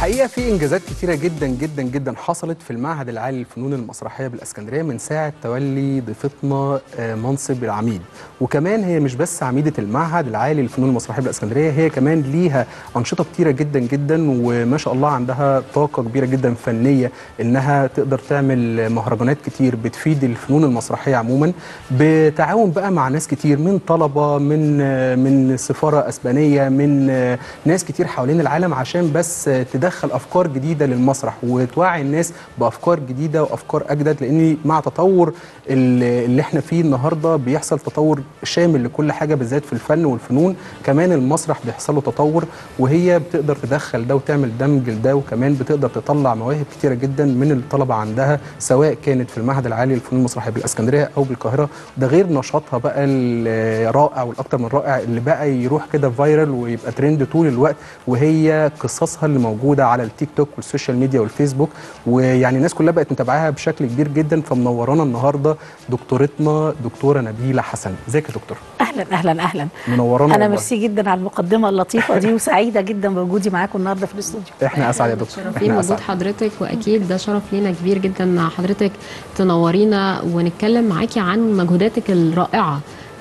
الحقيقة في إنجازات كتيرة جدا جدا جدا حصلت في المعهد العالي للفنون المسرحية بالإسكندرية من ساعة تولي ضيفتنا آه، منصب العميد. وكمان هي مش بس عميدة المعهد العالي للفنون المسرحية بالإسكندرية هي كمان ليها أنشطة كتيرة جدا جدا وما شاء الله عندها طاقة كبيرة جدا فنية إنها تقدر تعمل مهرجانات كتير بتفيد الفنون المسرحية عموما. بتعاون بقى مع ناس كتير من طلبة من آه، من سفارة أسبانية من آه، ناس كتير حوالين العالم عشان بس آه، تدخل أفكار جديدة للمسرح وتوعي الناس بأفكار جديدة وأفكار أجدد لأن مع تطور ال- اللي إحنا فيه النهارده بيحصل تطور شامل لكل حاجة بالذات في الفن والفنون. كمان المسرح بيحصل له تطور وهي بتقدر تدخل ده وتعمل دمج لده وكمان بتقدر تطلع مواهب كتيرة جدا من الطلبة عندها سواء كانت في المعهد العالي للفنون المسرحية بالإسكندرية أو بالقاهرة. ده غير نشاطها بقى الرائع والاكثر من رائع اللي بقى يروح كده فايرال ويبقى ترند طول الوقت وهي قصصها اللي موجودة على التيك توك وال social media والفيسبوك ويعني الناس كلها بقت متابعاها بشكل كبير جدا فمنورانا النهارده دكتورتنا دكتورة نبيلة حسن. ازيك يا دكتور؟ أهلا أهلا أهلا. منورانا أنا. ميرسي جدا على المقدمة اللطيفة دي وسعيدة جدا بوجودي معاكم النهارده في الاستوديو. إحنا أسعد يا دكتور. شرفين إحنا وجود حضرتك وأكيد ده شرف لينا كبير جدا حضرتك تنورينا ونتكلم معاكي عن مجهوداتك الرائعة.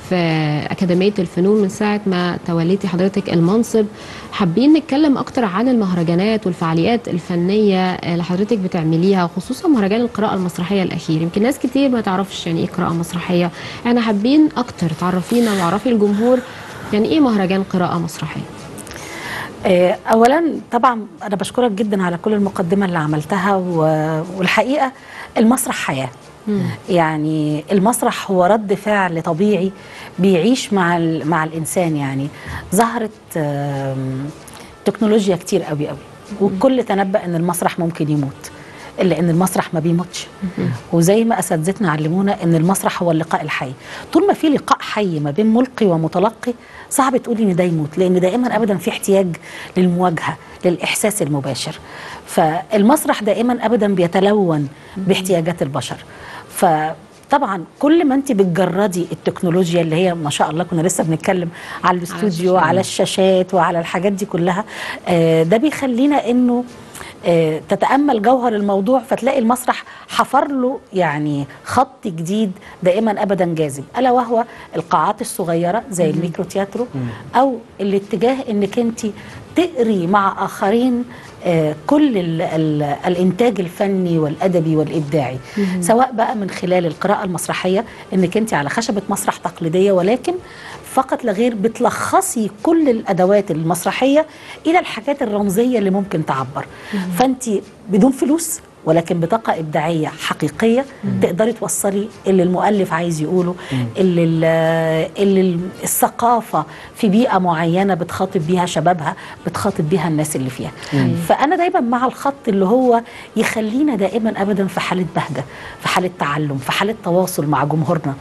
في أكاديمية الفنون من ساعة ما توليتي حضرتك المنصب حابين نتكلم أكتر عن المهرجانات والفعاليات الفنية اللي حضرتك بتعمليها وخصوصا مهرجان القراءة المسرحية الأخير. يمكن ناس كتير ما تعرفش يعني إيه قراءة مسرحية. إحنا حابين أكتر تعرفينا وعرفي الجمهور يعني إيه مهرجان قراءة مسرحية؟ آه، اولا طبعا أنا بشكرك جدا على كل المقدمة اللي عملتها والحقيقة المسرح حياة. يعني المسرح هو رد فعل طبيعي بيعيش مع ال- مع الإنسان يعني. ظهرت تكنولوجيا كتير قوي قوي والكل تنبأ إن المسرح ممكن يموت إلا إن المسرح ما بيموتش. وزي ما أساتذتنا علمونا إن المسرح هو اللقاء الحي. طول ما في لقاء حي ما بين ملقي ومتلقي صعب تقولي إن ده يموت لأن دائما ابدا في احتياج للمواجهة للإحساس المباشر فالمسرح دائما ابدا بيتلون باحتياجات البشر ف طبعا كل ما أنت بتجردي التكنولوجيا اللي هي ما شاء الله كنا لسه بنتكلم على الاستوديو. على الشاشات وعلى الحاجات دي كلها آه، ده بيخلينا إنه تتأمل جوهر الموضوع فتلاقي المسرح حفر له يعني خط جديد دائما ابدا جاذب ألا وهو القاعات الصغيرة زي الميكرو تياترو أو الاتجاه إنك أنت تقري مع آخرين آه، كل ال ال الإنتاج الفني والأدبي والإبداعي. سواء بقى من خلال القراءة المسرحية إنك أنت على خشبة مسرح تقليدية ولكن فقط لا غير بتلخصي كل الأدوات المسرحية إلى الحاجات الرمزية اللي ممكن تعبر. فانت بدون فلوس ولكن بطاقة إبداعية حقيقية تقدري توصلي اللي المؤلف عايز يقوله اللي, ال- اللي ال- الثقافة في بيئة معينة بتخاطب بيها شبابها بتخاطب بيها الناس اللي فيها. فأنا دايما مع الخط اللي هو يخلينا دائما أبدا في حالة بهجة في حالة تعلم في حالة تواصل مع جمهورنا.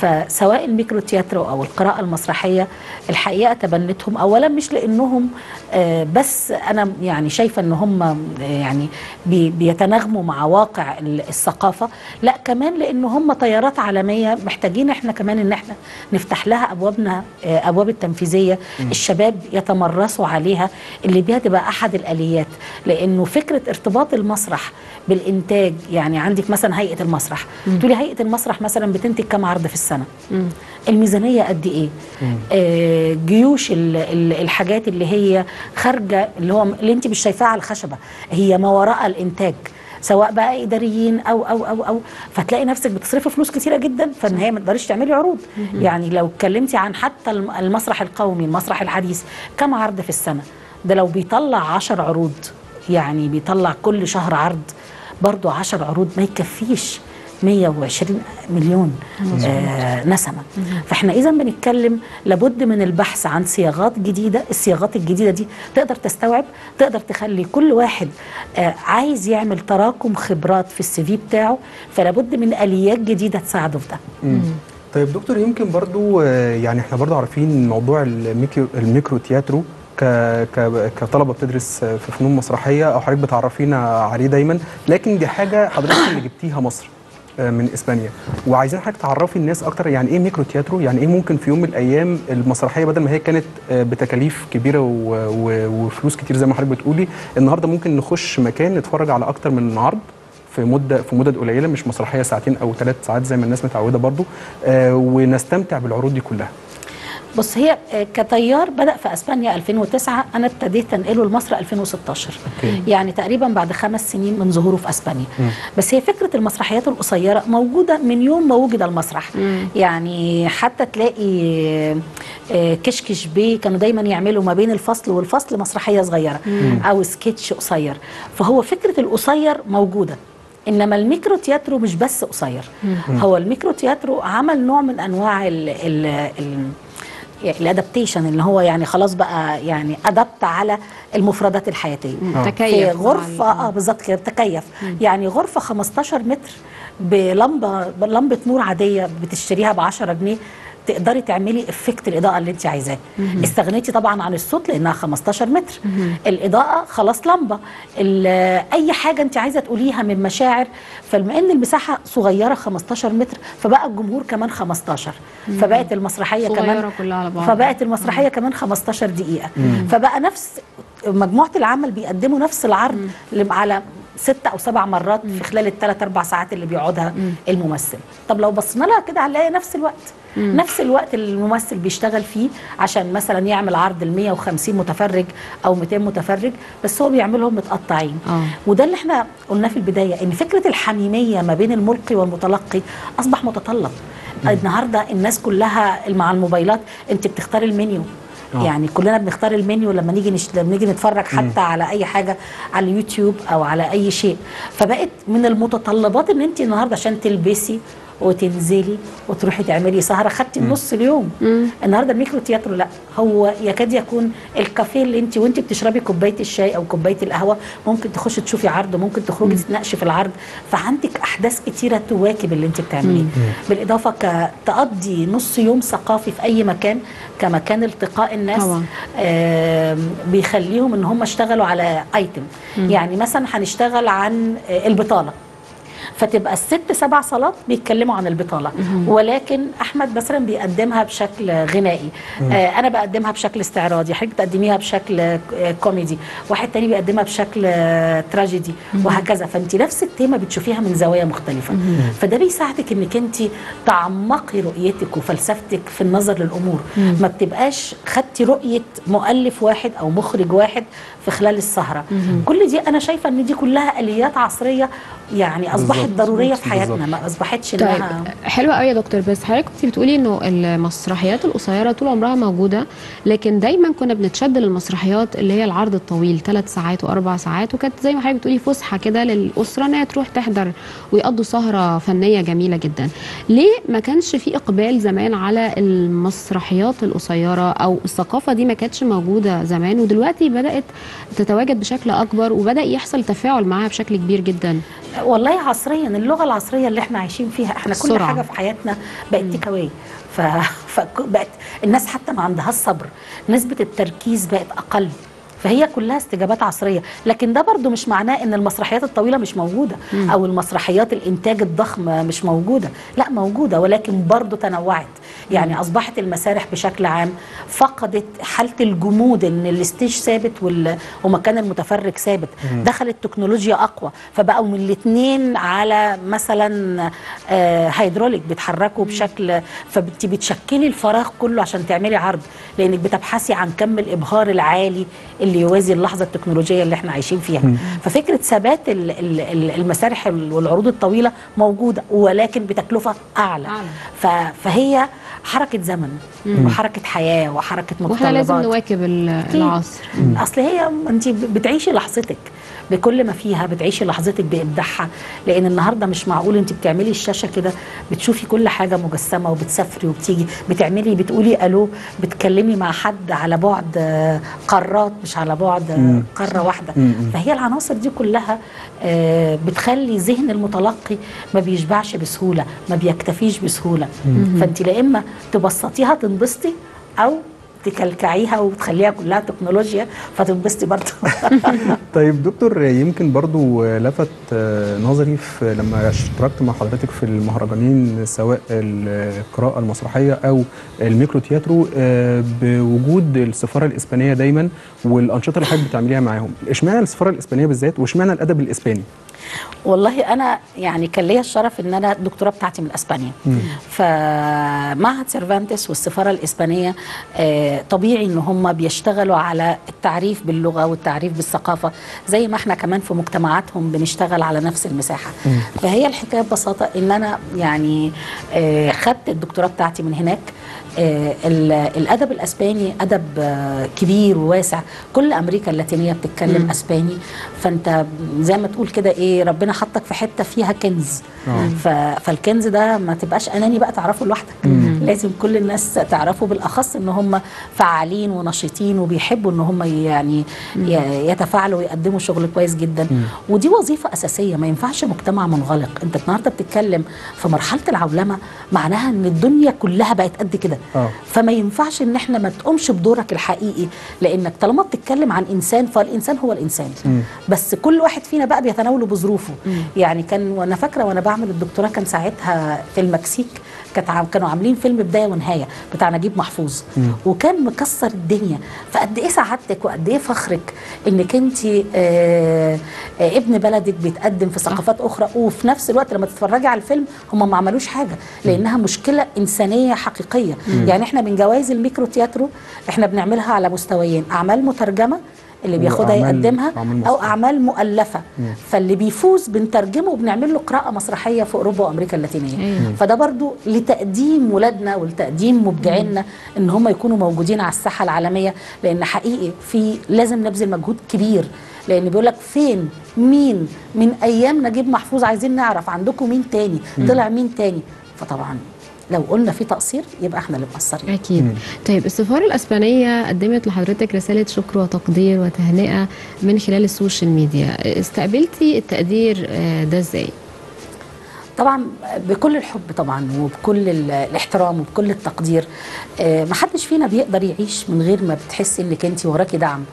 فسواء الميكرو تياترو أو القراءة المسرحية الحقيقة تبنتهم أولا مش لأنهم آه، بس أنا يعني شايفة أن هم آه، يعني بي- بيتناغموا مع واقع ال- الثقافة لا كمان لأن هم تيارات عالمية محتاجين إحنا كمان إن إحنا نفتح لها أبوابنا آه، أبواب التنفيذية الشباب يتمرسوا عليها اللي بيها تبقى أحد الآليات. لأنه فكرة ارتباط المسرح بالإنتاج يعني عندك مثلا هيئة المسرح. تقولي هيئة المسرح مثلا بتنتج كم عرض في السنة؟ الميزانية قد إيه؟ آه جيوش ال- ال- الحاجات اللي هي خارجة اللي هو اللي أنت مش شايفاها على الخشبة هي ما وراء الإنتاج. سواء بقى إداريين أو أو أو أو فتلاقي نفسك بتصرفي فلوس كتيرة جدا فإن هي ما تقدريش تعملي عروض. يعني لو اتكلمتي عن حتى الم- المسرح القومي المسرح الحديث كم عرض في السنة؟ ده لو بيطلع عشر عروض يعني بيطلع كل شهر عرض برضو عشر عروض ما يكفيش. 120 مليون آه نسمة. فإحنا إذا بنتكلم لابد من البحث عن صياغات جديدة. الصياغات الجديدة دي تقدر تستوعب تقدر تخلي كل واحد آه عايز يعمل تراكم خبرات في ال CV بتاعه فلابد من آليات جديدة تساعده في ده. طيب دكتور يمكن برضو آه، يعني إحنا برضو عارفين موضوع الميكرو, الميكرو تياترو كطلبة بتدرس في فنون مسرحية أو حضرتك بتعرفينا عليه دايما. لكن دي حاجة حضرتك اللي جبتيها مصر. من إسبانيا. وعايزين حضرتك تعرفي الناس أكتر يعني إيه ميكرو تياترو؟ يعني إيه ممكن في يوم من الأيام المسرحية بدل ما هي كانت آه، بتكاليف كبيرة وفلوس كتير زي ما حضرتك بتقولي النهارده ممكن نخش مكان نتفرج على أكتر من عرض في مدة في مدد قليلة مش مسرحية ساعتين أو ثلاث ساعات زي ما الناس متعودة برضو آه، ونستمتع بالعروض دي كلها. بص هي كتيار بدأ في أسبانيا 2009 أنا ابتديت انقله لمصر 2016 أوكي. يعني تقريبا بعد خمس سنين من ظهوره في أسبانيا. بس هي فكرة المسرحيات القصيرة موجودة من يوم ما وجد المسرح. يعني حتى تلاقي آه، كشكش بيه كانوا دايما يعملوا ما بين الفصل والفصل مسرحية صغيرة أو سكتش قصير. فهو فكرة القصير موجودة إنما الميكرو تياترو مش بس قصير. هو الميكرو تياترو عمل نوع من أنواع ال ال ال ال adaptation اللي هو يعني خلاص بقى يعني adapt على المفردات الحياتية. في تكيف مع غرفة آه بالظبط كده تكيف. يعني غرفة 15 متر بلمبة بلمبة نور عادية بتشتريها ب 10 جنيه تقدري تعملي افكت الإضاءة اللي انت عايزاه. استغنيتي طبعا عن الصوت لإنها 15 متر. الإضاءة خلاص لمبة. أي حاجة انت عايزة تقوليها من مشاعر فبما ان المساحة صغيرة 15 متر فبقى الجمهور كمان 15 فبقت المسرحية كمان كلها على بعض. فبقت المسرحية كمان 15 دقيقة. فبقى نفس مجموعة العمل بيقدموا نفس العرض على ست أو سبع مرات في خلال الثلاث أربع ساعات اللي بيقعدها الممثل. طب لو بصينا لها كده هنلاقي نفس الوقت. نفس الوقت اللي الممثل بيشتغل فيه عشان مثلا يعمل عرض ل 150 متفرج أو 200 متفرج بس هو بيعملهم متقطعين. آه. وده اللي إحنا قلناه في البداية إن فكرة الحميمية ما بين الملقي والمتلقي أصبح متطلب. النهارده الناس كلها مع الموبايلات أنت بتختاري المنيو. آه. يعني كلنا بنختار المنيو لما نيجي نش... لما نيجي نتفرج حتى على أي حاجة على اليوتيوب أو على أي شيء. فبقت من المتطلبات إن أنت النهارده عشان تلبسي وتنزلي وتروحي تعملي سهرة. خدتي نص اليوم. النهارده الميكرو تياترو لا. هو يكاد يكون الكافيه اللي انت وانت بتشربي كوباية الشاي أو كوباية القهوة ممكن تخشي تشوفي عرض ممكن تخرجي تتناقشي في العرض. فعندك أحداث كتيرة تواكب اللي انت بتعمليه. بالإضافة ك- تقضي نص يوم ثقافي في أي مكان كمكان التقاء الناس طبعا. آم، بيخليهم إن هم اشتغلوا على ايتم يعني مثلا هنشتغل عن آه، البطالة. فتبقى الست سبع صالات بيتكلموا عن البطالة. ولكن أحمد مثلا بيقدمها بشكل غنائي. آه أنا بقدمها بشكل استعراضي. حضرتك تقدميها بشكل آه، كوميدي. واحد تاني بيقدمها بشكل آه، تراجيدي. وهكذا. فانت نفس التيمة بتشوفيها من زوايا مختلفة. فده بيساعدك إنك انت تعمقي رؤيتك وفلسفتك في النظر للأمور. ما بتبقاش خدتي رؤية مؤلف واحد أو مخرج واحد في خلال السهرة. كل دي أنا شايفة إن دي كلها آليات عصرية يعني أصبحت بالظبط. ضرورية في حياتنا. ما أصبحتش طيب إنها حلوة قوي يا دكتور بس حضرتك كنت بتقولي إنه المسرحيات القصيرة طول عمرها موجودة لكن دايما كنا بنتشد للمسرحيات اللي هي العرض الطويل ثلاث ساعات وأربع ساعات وكانت زي ما حضرتك بتقولي فسحة كده للأسرة إنها تروح تحضر ويقضوا سهرة فنية جميلة جدا ليه ما كانش في إقبال زمان على المسرحيات القصيرة أو الثقافة دي ما كانتش موجودة زمان ودلوقتي بدأت تتواجد بشكل أكبر وبدأ يحصل تفاعل معاها بشكل كبير جدا والله عصريا اللغة العصرية اللي إحنا عايشين فيها إحنا كل السرعة. حاجة في حياتنا بقت تيك اواي ف... فبقت الناس حتى ما عندهاش صبر. نسبة التركيز بقت أقل. فهي كلها استجابات عصرية. لكن ده برضو مش معناه إن المسرحيات الطويلة مش موجودة أو المسرحيات الإنتاج الضخم مش موجودة. لا موجودة ولكن برضو تنوعت. يعني أصبحت المسارح بشكل عام فقدت حالة الجمود إن ال stage ثابت. ومكان المتفرج ثابت. دخلت تكنولوجيا أقوى فبقوا من الاثنين على مثلا آه هيدروليك بيتحركوا بشكل فبت بتشكلي الفراغ كله عشان تعملي عرض. لأنك بتبحثي عن كم الإبهار العالي اللي يوازي اللحظة التكنولوجية اللي إحنا عايشين فيها. ففكرة ثبات ال- ال- ال- المسارح والعروض الطويلة موجودة ولكن بتكلفة أعلى. فهي حركة زمن وحركة حياة وحركة وإحنا لازم متطلبات نواكب ال- العصر. أصل هي انت بتعيشي لحظتك. بكل ما فيها بتعيشي لحظتك بابداعها لأن النهارده مش معقول انت بتعملي الشاشة كده بتشوفي كل حاجة مجسمة وبتسافري وبتيجي. بتعملي بتقولي ألو بتكلمي مع حد على بعد آه، قارات مش على بعد آه، قارة واحدة. فهي العناصر دي كلها آه، بتخلي ذهن المتلقي ما بيشبعش بسهولة ما بيكتفيش بسهولة. فانت لا إما تبسطيها تنبسطي أو تكلكعيها وتخليها كلها تكنولوجيا فتنبسطي برضه طيب دكتور يمكن برضو لفت نظري في لما اشتركت مع حضرتك في المهرجانين سواء القراءة المسرحية أو الميكرو تياترو آه، بوجود السفارة الإسبانية دايما والأنشطة اللي حضرتك بتعمليها معاهم إشمعنى السفارة الإسبانية بالذات وإشمعنى الأدب الإسباني؟ والله أنا يعني كان ليا الشرف إن أنا الدكتوراه بتاعتي من إسبانيا. فمعهد سيرفانتس والسفارة الإسبانية آه، طبيعي إن هم بيشتغلوا على التعريف باللغة والتعريف بالثقافة زي ما إحنا كمان في مجتمعاتهم بنشتغل على نفس المساحة. فهي الحكاية ببساطة إن أنا يعني آه، خدت الدكتوراه بتاعتي من هناك الأدب الأسباني أدب آه، كبير وواسع. كل أمريكا اللاتينية بتتكلم أسباني. فأنت زي ما تقول كده إيه ربنا حطك في حتة فيها كنز. آه. فالكنز ده ما تبقاش أناني بقى تعرفه لوحدك. لازم كل الناس تعرفه بالأخص إن هم فعالين ونشيطين وبيحبوا إن هم يعني يتفاعلوا ويقدموا شغل كويس جدا. ودي وظيفة أساسية ما ينفعش مجتمع منغلق. أنت النهارده بتتكلم في مرحلة العولمة معناها إن الدنيا كلها بقت قد كده. آه. فما ينفعش إن إحنا ما تقومش بدورك الحقيقي لأنك طالما بتتكلم عن إنسان فالإنسان هو الإنسان. بس كل واحد فينا بقى بيتناوله بظروفه. يعني كان وأنا فاكرة وأنا بعمل الدكتوراه كان ساعتها في المكسيك. كانوا عاملين فيلم بداية ونهاية بتاع نجيب محفوظ. وكان مكسر الدنيا. فقد إيه سعادتك وقد إيه فخرك إنك أنت آه آه ابن بلدك بيتقدم في ثقافات أخرى وفي نفس الوقت لما تتفرجي على الفيلم هم ما عملوش حاجة لأنها مشكلة إنسانية حقيقية. يعني إحنا من جوائز الميكرو تياترو إحنا بنعملها على مستويين أعمال مترجمة اللي بياخدها يقدمها أعمال أو. أعمال مؤلفة. فاللي بيفوز بنترجمه وبنعمل له قراءة مسرحية في أوروبا وأمريكا اللاتينية. أيوة. فده برضو لتقديم ولادنا ولتقديم مبدعينا إن هم يكونوا موجودين على الساحة العالمية. لأن حقيقي في لازم نبذل مجهود كبير. لأن بيقول لك فين؟ مين؟ من أيام نجيب محفوظ عايزين نعرف. عندكم مين تاني؟ طلع مين تاني؟ فطبعا لو قلنا في تقصير يبقى إحنا اللي مقصرين. أكيد. طيب السفارة الإسبانية قدمت لحضرتك رسالة شكر وتقدير وتهنئة من خلال ال social media. استقبلتي التقدير آه، ده إزاي؟ طبعا بكل الحب طبعا وبكل ال- الاحترام وبكل التقدير آه، محدش فينا بيقدر يعيش من غير ما بتحسي إنك انت وراكي دعم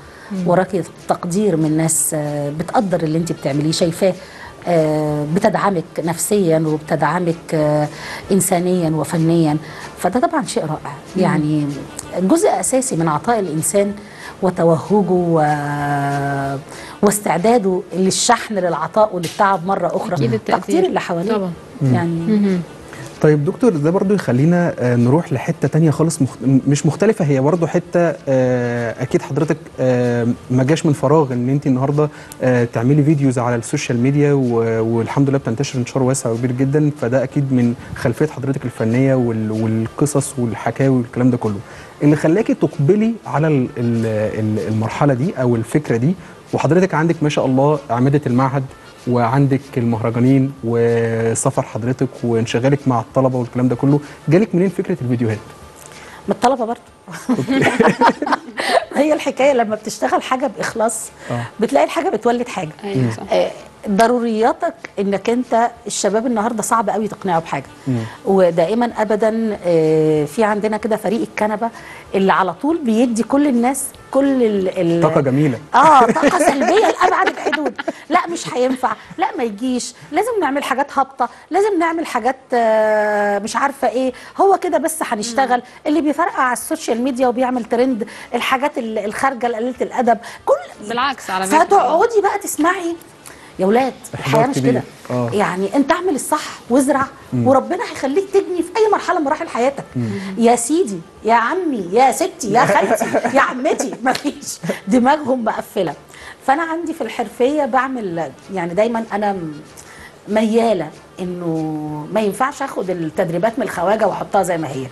وراكي تقدير من ناس آه، بتقدر اللي انت بتعمليه شايفاه بتدعمك نفسيا وبتدعمك آه، انسانيا وفنيا فده طبعا شيء رائع يعني جزء أساسي من عطاء الإنسان وتوهجه و... واستعداده للشحن للعطاء وللتعب مرة أخرى أكيد التقدير. تقدير اللي حواليه. يعني. طيب دكتور ده برضو يخلينا آه، نروح لحتة تانية خالص مخ... م- مش مختلفة هي برضو حتة آه، أكيد حضرتك آه، ما جاش من فراغ إن انت النهارده تعملي videos على ال social media. والحمد لله بتنتشر انتشار واسع وكبير جدا فده أكيد من خلفية حضرتك الفنية وال... والقصص والحكاوي والكلام ده كله اللي خلاكي تقبلي على ال... ال... ال- المرحلة دي أو الفكرة دي وحضرتك عندك ما شاء الله عمادة المعهد وعندك المهرجانين وسفر حضرتك وانشغالك مع الطلبة والكلام ده كله جالك منين فكرة الفيديوهات؟ من الطلبة برضه. هي الحكاية لما بتشتغل حاجة بإخلاص آه. بتلاقي الحاجة بتولد حاجة. صح. آه، ضرورياتك إنك أنت الشباب النهارده صعب قوي تقنعه بحاجة. ودائما ابدا آه، في عندنا كده فريق الكنبة اللي على طول بيدي كل الناس كل ال طاقة جميلة. آه طاقة سلبية لأبعد الحدود. لا مش هينفع. لا ما يجيش. لازم نعمل حاجات هابطة. لازم نعمل حاجات آه، مش عارفة إيه. هو كده بس هنشتغل. اللي بيفرقع على ال social media وبيعمل ترند الحاجات ال- الخارجة لقليله الأدب كل بالعكس على فكرة. فتقعدي بقى تسمعي يا ولاد الحياة مش. كده. آه. يعني انت اعمل الصح وازرع وربنا هيخليك تجني في أي مرحلة من مراحل حياتك. يا سيدي يا عمي يا ستي يا خالتي يا عمتي مفيش. دماغهم مقفلة. فأنا عندي في الحرفية بعمل يعني دايما أنا ميالة إنه ما ينفعش آخد التدريبات من الخواجة وأحطها زي ما هي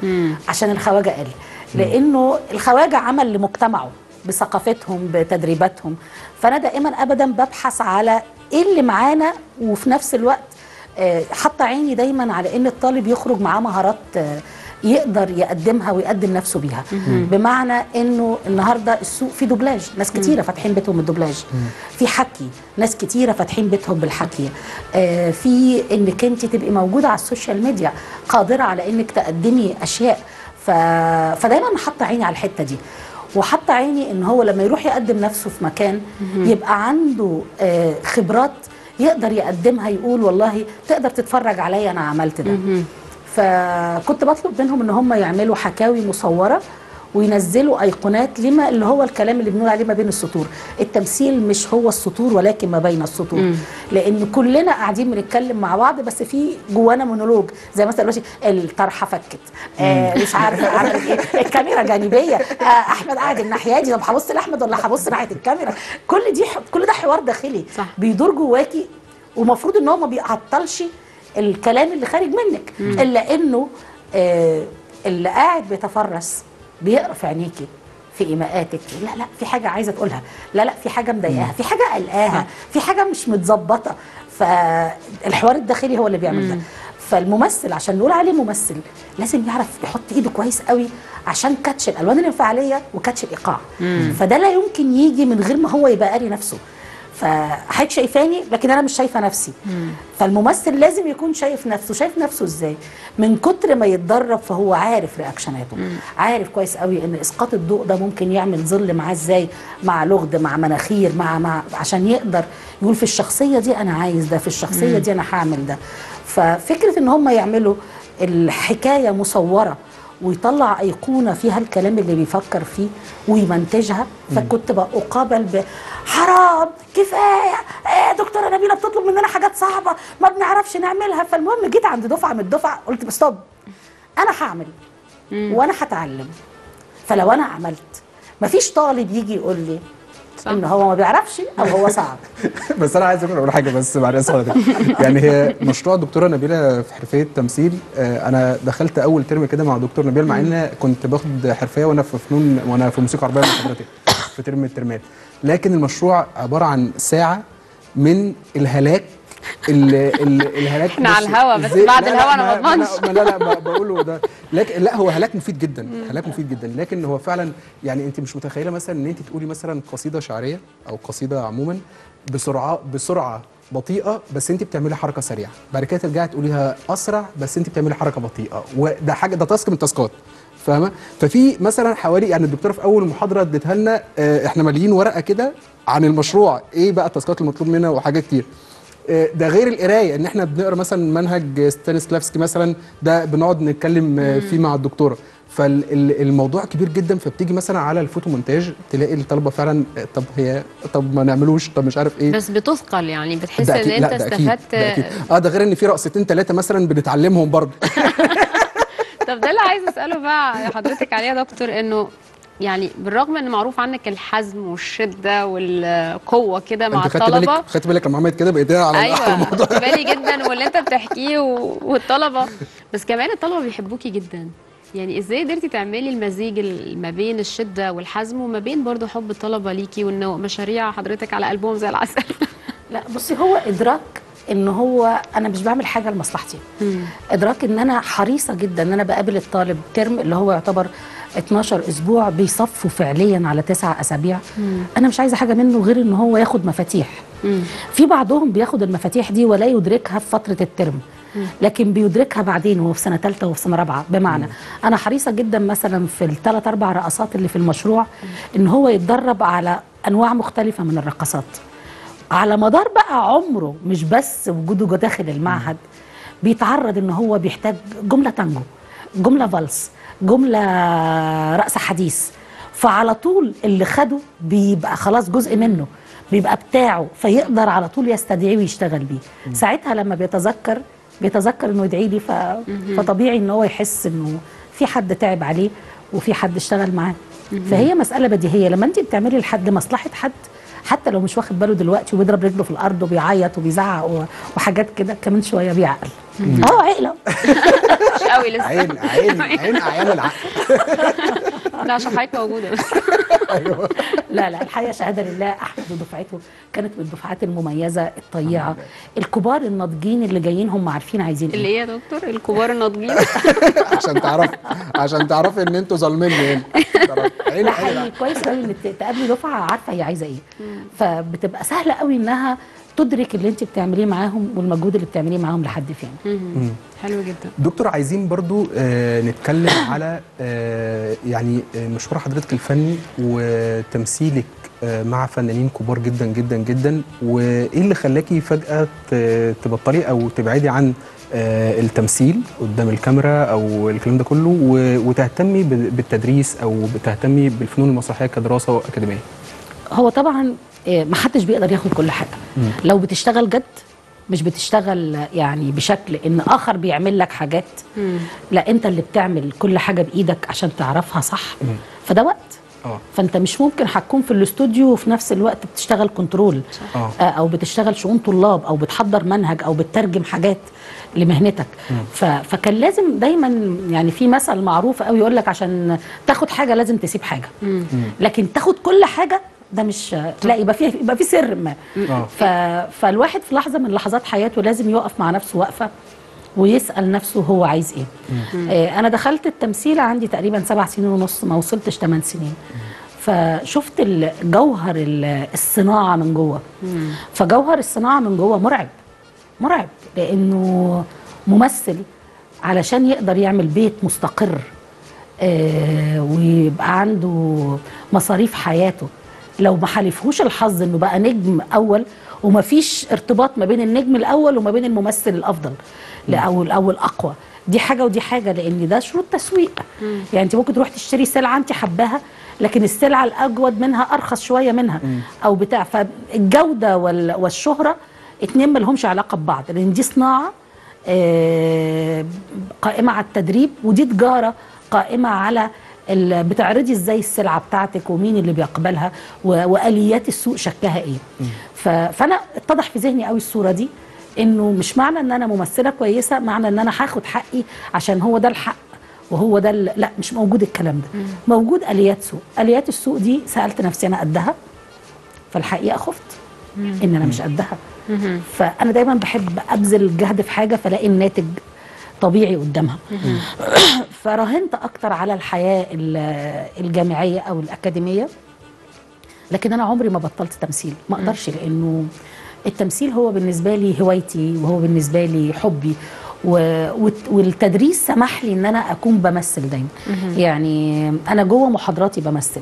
عشان الخواجة قال لإنه الخواجة عمل لمجتمعه بثقافتهم بتدريباتهم. فأنا دائما ابدا ببحث على إيه اللي معانا وفي نفس الوقت آه، حاطة عيني دايما على إن الطالب يخرج معاه مهارات آه، يقدر يقدمها ويقدم نفسه بيها. بمعنى إنه النهارده السوق فيه دوبلاج ناس كتيرة فاتحين بيتهم الدوبلاج في حكي ناس كتيرة فاتحين بيتهم بالحكي. آه، في إنك أنت تبقي موجودة على ال social media قادرة على إنك تقدمي أشياء. ف... فدايما حاطة عيني على الحتة دي. وحاطه عيني إن هو لما يروح يقدم نفسه في مكان يبقى عنده آه، خبرات يقدر يقدمها يقول والله تقدر تتفرج عليا أنا عملت ده. فكنت بطلب منهم إن هم يعملوا حكاوي مصورة وينزلوا أيقونات لما اللي هو الكلام اللي بنقول عليه ما بين السطور. التمثيل مش هو السطور ولكن ما بين السطور. لأن كلنا قاعدين بنتكلم مع بعض بس في جوانا مونولوج. زي مثلا الطرحة فكت. آه مش عارفة عملت إيه. الكاميرا جانبية. آه أحمد قاعد الناحية دي طب هبص لأحمد ولا هبص ناحية الكاميرا؟ كل دي كل ده حوار داخلي. صح. بيدور جواكي ومفروض إن هو ما بيعطلش الكلام اللي خارج منك. إلا إنه آه اللي قاعد بيتفرس بيقرا في عينيكي في ايماءاتك لا لا في حاجة عايزه تقولها لا لا في حاجة مضايقاها في حاجة قلقاها في حاجة مش متظبطه. فالحوار الداخلي هو اللي بيعمل ده. فالممثل عشان نقول عليه ممثل لازم يعرف يحط ايده كويس قوي عشان كاتش الالوان الانفعاليه وكاتش الايقاع. فده لا يمكن يجي من غير ما هو يبقى قاري نفسه. فحضرتك شايفاني لكن أنا مش شايفة نفسي. فالممثل لازم يكون شايف نفسه. شايف نفسه إزاي؟ من كتر ما يتدرب فهو عارف رياكشناته. عارف كويس قوي إن إسقاط الضوء ده ممكن يعمل ظل معاه إزاي؟ مع لغد مع مناخير مع مع عشان يقدر يقول في الشخصية دي أنا عايز ده في الشخصية دي أنا هعمل ده. ففكرة إن هم يعملوا الحكاية مصورة ويطلع أيقونة فيها الكلام اللي بيفكر فيه ويمنتجها. فكنت بقى اقابل ب حرام كفايه إيه دكتورة نبيلة بتطلب مننا حاجات صعبة ما بنعرفش نعملها. فالمهم جيت عند دفعة من الدفعة قلت بس طب أنا هعمل وأنا هتعلم. فلو أنا عملت مفيش طالب يجي يقول لي صح. ان هو ما بيعرفش أو هو صعب. بس أنا عايز أقول حاجة بس بعد حضرتك يعني هي مشروع الدكتورة نبيلة في حرفية التمثيل آه، أنا دخلت أول term كده مع دكتور نبيلة مع إن كنت باخد حرفية وأنا في فنون وأنا في موسيقى عربية مع حضرتك في term الترمات. لكن المشروع عبارة عن ساعة من الهلاك ال ال الهلاك إحنا على الهوا، بس بعد لا، لا، الهوا أنا ما. ما لا لا ما بقوله ده. لكن لا هو هلاك مفيد جدا هلاك مفيد جدا. لكن هو فعلا يعني أنت مش متخيلة مثلا إن أنت تقولي مثلا قصيدة شعرية أو قصيدة عموما بسرعة بسرعة بطيئة بس أنت بتعملي حركة سريعة. بعد كده ترجعي تقوليها أسرع بس أنت بتعملي حركة بطيئة. وده حاجة ده تاسك من التاسكات. فاهمة؟ ففي مثلا حوالي يعني الدكتورة في أول محاضرة اديتها لنا آه، إحنا ماليين ورقة كده عن المشروع. إيه بقى التاسكات المطلوب منها وحاجات كتير. ده غير القراية إن إحنا بنقرأ مثلا منهج ستانسلافسكي مثلا ده بنقعد نتكلم آه، فيه مع الدكتورة. فالموضوع كبير جدا فبتيجي مثلا على ال photo montage تلاقي الطلبة فعلا طب هي طب ما نعملوش طب مش عارف إيه. بس بتثقل يعني بتحس إن أنت استفدت. آه ده غير إن في رقصتين ثلاثة مثلا بنتعلمهم برضه. طب ده اللي عايز أسأله بقى حضرتك عليه يا دكتور إنه يعني بالرغم إن معروف عنك الحزم والشدة والقوة كده مع أنت خدت الطلبة. بالك خدت بالك لما عملت كده بقيت على أيوه الموضوع خدت بالي جدا واللي أنت بتحكيه والطلبة. بس كمان الطلبة بيحبوكي جدا. يعني إزاي قدرتي تعملي المزيج ال- ما بين الشدة والحزم وما بين برضو حب الطلبة ليكي وانه مشاريع حضرتك على قلبهم زي العسل؟ لا بصي هو إدراك إن هو أنا مش بعمل حاجة لمصلحتي. إدراك إن أنا حريصة جدا إن أنا بقابل الطالب. ترم اللي هو يعتبر 12 أسبوع بيصفوا فعليا على تسعة أسابيع. أنا مش عايزة حاجة منه غير إن هو ياخد مفاتيح. في بعضهم بياخد المفاتيح دي ولا يدركها في فترة الترم. لكن بيدركها بعدين وهو في سنة ثالثه وفي سنة رابعة. بمعنى أنا حريصة جدا مثلا في الثلاث أربع رقصات اللي في المشروع إن هو يتدرب على أنواع مختلفة من الرقصات. على مدار بقى عمره مش بس وجوده داخل المعهد بيتعرض إن هو بيحتاج جملة تانجو جملة فالس. جملة رقص حديث. فعلى طول اللي خده بيبقى خلاص جزء منه بيبقى بتاعه فيقدر على طول يستدعيه ويشتغل بيه. ساعتها لما بيتذكر بيتذكر إنه يدعي لي ف... فطبيعي إن هو يحس إنه في حد تعب عليه وفي حد اشتغل معاه. فهي مسألة بديهية. لما انت بتعملي لحد مصلحة حد حتى لو مش واخد باله دلوقتي وبيضرب رجله في الأرض وبيعيط وبيزعق وحاجات كده كمان شوية بيعقل. آه عقلة. مش قوي لسه. عين عين عين اعيان العقل. لا عشان حضرتك موجوده بس لا لا الحقيقة شهادة لله أحمد ودفعته كانت من الدفعات المميزة الطيعة. الكبار الناضجين اللي جايين هم عارفين عايزين اللي إيه إيه يا دكتور؟ الكبار الناضجين. عشان تعرف عشان تعرفي إن أنتوا ظالميني هنا. لا حقيقي كويس قوي إن تقابلي دفعة عارفة هي عايزة إيه. فبتبقى سهلة قوي إنها تدرك اللي انت بتعمليه معاهم والمجهود اللي بتعمليه معاهم لحد فين. حلو جدا. دكتور عايزين برضو آه نتكلم على آه يعني آه مشوار حضرتك الفني وتمثيلك آه مع فنانين كبار جدا جدا جدا. وإيه اللي خلاكي فجأة ت- تبطلي أو تبعدي عن آه التمثيل قدام الكاميرا أو الكلام ده كله؟ وتهتمي بال- بالتدريس أو بتهتمي بالفنون المسرحية كدراسة وأكاديمية؟ هو طبعا آه، محدش بيقدر ياخد كل حاجة. لو بتشتغل جد مش بتشتغل يعني بشكل إن آخر بيعمل لك حاجات لا أنت اللي بتعمل كل حاجة بإيدك عشان تعرفها صح. فده وقت. آه. فأنت مش ممكن هتكون في الاستوديو وفي نفس الوقت بتشتغل كنترول آه آه، أو بتشتغل شؤون طلاب أو بتحضر منهج أو بتترجم حاجات لمهنتك. ف... فكان لازم دايما يعني في مثل معروف قوي يقول لك عشان تاخد حاجة لازم تسيب حاجة. لكن تاخد كل حاجة ده مش لا يبقى في يبقى في سر ما. آه. ف... فالواحد في لحظة من لحظات حياته لازم يقف مع نفسه وقفه ويسأل نفسه هو عايز إيه. آه أنا دخلت التمثيل عندي تقريبا سبع سنين ونص ما وصلتش ثمان سنين. فشفت جوهر ال- الصناعة من جوه. فجوهر الصناعة من جوه مرعب مرعب لأنه ممثل علشان يقدر يعمل بيت مستقر آه ويبقى عنده مصاريف حياته. لو ما حالفهوش الحظ انه بقى نجم اول ومفيش ارتباط ما بين النجم الأول وما بين الممثل الافضل لا أو أو الاقوى دي حاجة ودي حاجة لأن ده شروط تسويق. يعني انت ممكن تروح تشتري سلعة انت حباها لكن السلعة الاجود منها ارخص شوية منها. أو بتاع فالجودة وال- والشهرة اتنين ما لهمش علاقة ببعض لأن دي صناعة آه، قائمة على التدريب ودي تجارة قائمة على بتعرضي إزاي السلعة بتاعتك ومين اللي بيقبلها وآليات السوق شكلها إيه. فأنا اتضح في ذهني قوي الصورة دي انه مش معنى ان أنا ممثلة كويسة معنى ان أنا هاخد حقي عشان هو ده الحق وهو ده لا مش موجود الكلام ده. موجود آليات سوق. آليات السوق دي سألت نفسي أنا قدها فالحقيقة خفت إن أنا مش قدها. فأنا دايما بحب أبذل جهد في حاجة فلاقي الناتج طبيعي قدامها. فراهنت أكتر على الحياة ال- الجامعية أو الأكاديمية. لكن أنا عمري ما بطلت تمثيل ما أقدرش لأنه التمثيل هو بالنسبة لي هوايتي وهو بالنسبة لي حبي و... والت- والتدريس سمح لي إن أنا أكون بمثل دايما. يعني أنا جوه محاضراتي بمثل.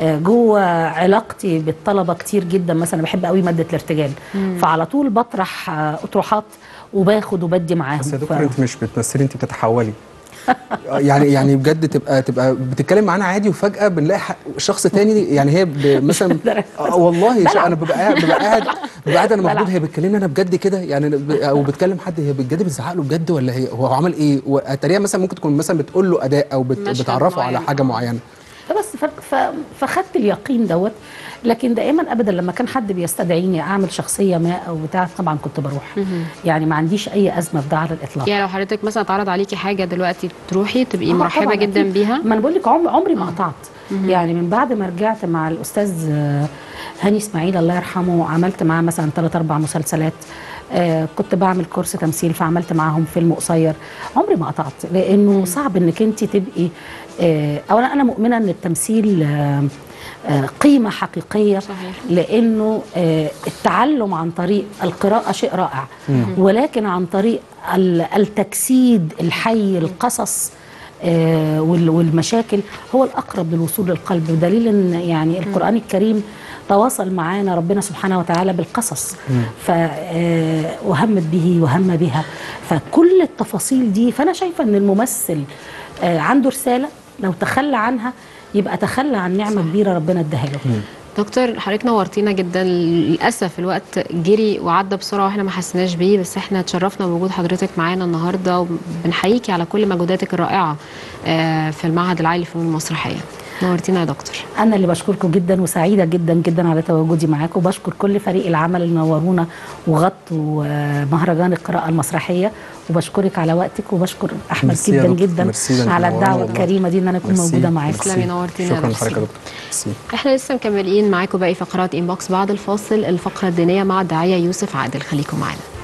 آه، جوه علاقتي بالطلبة كتير جدا. مثلا بحب قوي مادة الارتجال. فعلى طول بطرح آه، أطروحات وباخد وبدي معاهم. بس يا ف- دكتور أنت مش بتمثلي أنت بتتحولي. يعني يعني بجد تبقى تبقى بتتكلم معانا عادي وفجأة بنلاقي شخص تاني يعني هي مثلا آه والله شا- أنا ببقى قاعد ببقى قاعد ببقى قاعد أنا. مخضوض هي بتكلمني أنا بجد كده؟ يعني أو بتكلم حد هي بجد بتزعق له بجد ولا هي هو عمل إيه؟ وتقريبا مثلا ممكن تكون مثلا بتقول له أداء أو بتعرفه على. حاجة معينة. فبس فخدت اليقين دوت. لكن دائما ابدا لما كان حد بيستدعيني أعمل شخصية ما أو بتاع طبعا كنت بروح. يعني ما عنديش أي أزمة في ده على الإطلاق. يعني لو حضرتك مثلا اتعرض عليكي حاجة دلوقتي تروحي تبقي آه مرحبة جدا. بيها؟ ما أنا بقول لك عمري عمري ما قطعت. يعني من بعد ما رجعت مع الأستاذ آه، هاني إسماعيل الله يرحمه عملت معاه مثلا ثلاث أربع مسلسلات آه كنت بعمل كورس تمثيل فعملت معاهم فيلم قصير. عمري ما قطعت لأنه صعب إنك أنت تبقي آه اولا أنا مؤمنة إن التمثيل آه آه قيمة حقيقية صحيح. لأنه آه التعلم عن طريق القراءة شيء رائع. ولكن عن طريق ال- التجسيد الحي القصص آه، وال- والمشاكل هو الأقرب للوصول للقلب. بدليل إن يعني القرآن الكريم تواصل معانا ربنا سبحانه وتعالى بالقصص. ف وهمت به وهم بها. فكل التفاصيل دي فأنا شايفة إن الممثل عنده رسالة لو تخلى عنها يبقى تخلى عن نعمة كبيرة ربنا اداها له. دكتور حضرتك نورتينا جدا. للأسف الوقت جري وعدى بسرعة وإحنا ما حسيناش بيه بس إحنا اتشرفنا بوجود حضرتك معانا النهارده وبنحييكي على كل مجهوداتك الرائعة آه، في المعهد العالي للفنون المسرحية. نورتينا يا دكتور. أنا اللي بشكركم جدا وسعيدة جدا جدا على تواجدي معاكم. وبشكر كل فريق العمل اللي نورونا وغطوا مهرجان القراءة المسرحية. وبشكرك على وقتك. وبشكر أحمد جدا دكتور، جدا على الدعوة. الكريمة دي إن أنا أكون موجودة معاكم. ميرسي. تسلمي، نورتينا يا شكرا. لحضرتك يا دكتور. إحنا لسه مكملين معاكم باقي فقرات انبوكس بعد الفاصل. الفقرة الدينية مع الداعيه يوسف عادل. خليكم معانا.